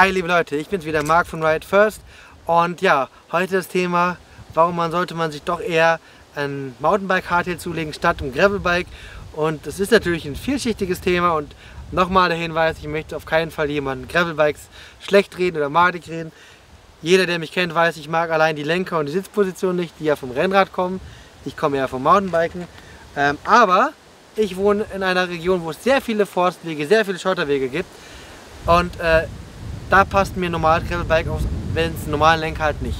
Hi liebe Leute, ich bin's wieder, Marc von Ride First und ja, heute das Thema, warum man sollte man sich doch eher ein Mountainbike Hardtail zulegen statt ein Gravelbike und das ist natürlich ein vielschichtiges Thema und nochmal der Hinweis, ich möchte auf keinen Fall jemanden Gravelbikes schlecht reden oder madig reden. Jeder, der mich kennt, weiß, ich mag allein die Lenker und die Sitzposition nicht, die ja vom Rennrad kommen. Ich komme eher vom Mountainbiken. Ähm, aber ich wohne in einer Region, wo es sehr viele Forstwege, sehr viele Schotterwege gibt. Und äh, da passt mir normal Gravelbike aus, wenn es normalen Lenker halt nicht.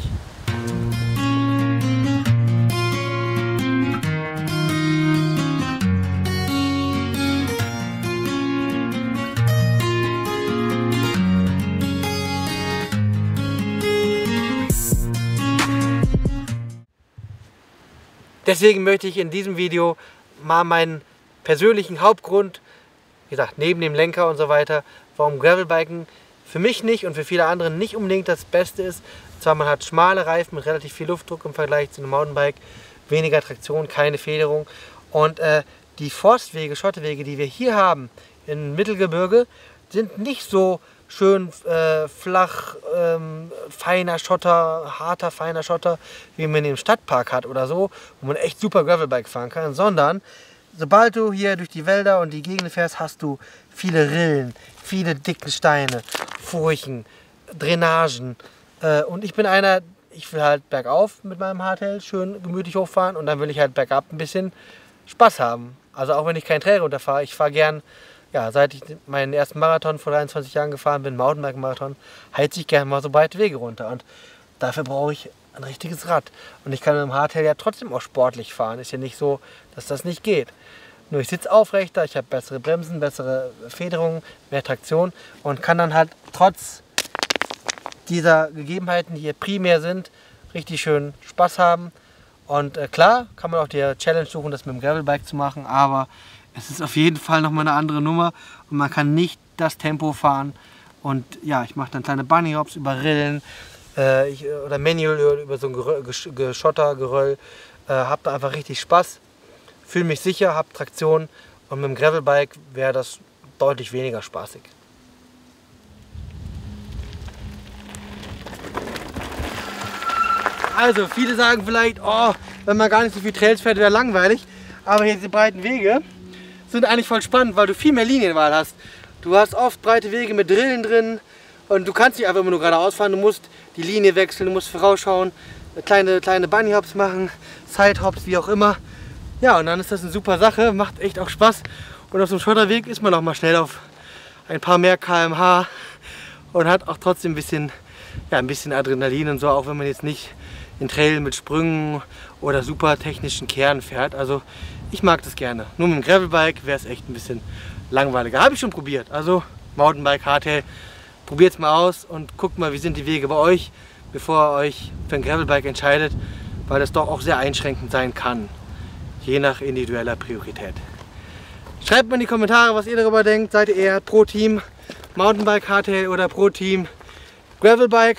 Deswegen möchte ich in diesem Video mal meinen persönlichen Hauptgrund, wie gesagt, neben dem Lenker und so weiter, warum Gravelbiken für mich nicht und für viele andere nicht unbedingt das Beste ist. Zwar man hat schmale Reifen mit relativ viel Luftdruck im Vergleich zu einem Mountainbike, weniger Traktion, keine Federung und äh, die Forstwege, Schottewege, die wir hier haben im Mittelgebirge, sind nicht so schön äh, flach, ähm, feiner Schotter, harter, feiner Schotter, wie man im Stadtpark hat oder so, wo man echt super Gravelbike fahren kann, sondern sobald du hier durch die Wälder und die Gegend fährst, hast du viele Rillen, viele dicke Steine, Furchen, Drainagen. Äh, und ich bin einer, ich will halt bergauf mit meinem Hardtail schön gemütlich hochfahren und dann will ich halt bergab ein bisschen Spaß haben. Also auch wenn ich kein Trail runterfahre, ich fahre gern, ja, seit ich meinen ersten Marathon vor 23 Jahren gefahren bin, Mountainbike-Marathon, heize ich gerne mal so breite Wege runter. Und dafür brauche ich ein richtiges Rad. Und ich kann mit dem Hardtail ja trotzdem auch sportlich fahren. Ist ja nicht so, dass das nicht geht. Nur ich sitze aufrechter, ich habe bessere Bremsen, bessere Federung, mehr Traktion und kann dann halt trotz dieser Gegebenheiten, die hier primär sind, richtig schön Spaß haben. Und äh, klar kann man auch die Challenge suchen, das mit dem Gravelbike zu machen, aber es ist auf jeden Fall nochmal eine andere Nummer und man kann nicht das Tempo fahren. Und ja, ich mache dann kleine Bunny Hops über Rillen äh, ich, oder Manual über so ein Geschotter, Geröll. Äh, hab da einfach richtig Spaß fühle mich sicher, habe Traktion und mit dem Gravelbike wäre das deutlich weniger spaßig. Also, viele sagen vielleicht, oh, wenn man gar nicht so viel Trails fährt, wäre langweilig. Aber hier diese breiten Wege sind eigentlich voll spannend, weil du viel mehr Linienwahl hast. Du hast oft breite Wege mit Drillen drin und du kannst nicht einfach immer nur geradeaus fahren. Du musst die Linie wechseln, du musst vorausschauen, kleine, kleine Bunny Hops machen, Side Hops, wie auch immer. Ja, und dann ist das eine super Sache, macht echt auch Spaß. Und auf so einem Schotterweg ist man auch mal schnell auf ein paar mehr kmh und hat auch trotzdem ein bisschen, ja, ein bisschen Adrenalin und so, auch wenn man jetzt nicht in Trail mit Sprüngen oder super technischen Kehren fährt. Also ich mag das gerne. Nur mit dem Gravelbike wäre es echt ein bisschen langweiliger. Habe ich schon probiert. Also Mountainbike, Hardtail, probiert es mal aus und guckt mal, wie sind die Wege bei euch, bevor ihr euch für ein Gravelbike entscheidet, weil das doch auch sehr einschränkend sein kann je nach individueller Priorität. Schreibt mal in die Kommentare, was ihr darüber denkt. Seid ihr eher pro Team Mountainbike Hardtail oder pro Team Gravelbike?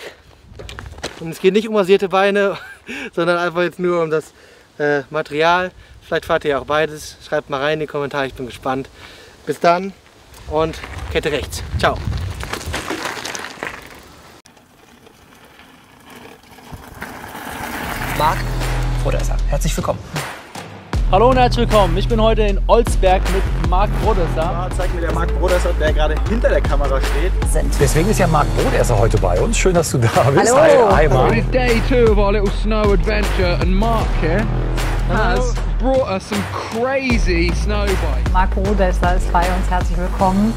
Und es geht nicht um rasierte Beine, sondern einfach jetzt nur um das äh, Material. Vielleicht fahrt ihr auch beides. Schreibt mal rein in die Kommentare, ich bin gespannt. Bis dann und Kette rechts. Ciao. Marc Brodesser, herzlich willkommen. Hallo und herzlich willkommen. Ich bin heute in Olsberg mit Marc Brodesser. Ja, zeigt mir der Marc Brodesser, der gerade hinter der Kamera steht. Deswegen ist ja Marc Brodesser heute bei uns. Schön, dass du da bist. Hallo. Hi, hi Marc. It's day two of our little snow adventure and Mark here has brought us some crazy snow bikes. Marc Brodesser ist bei uns. Herzlich willkommen.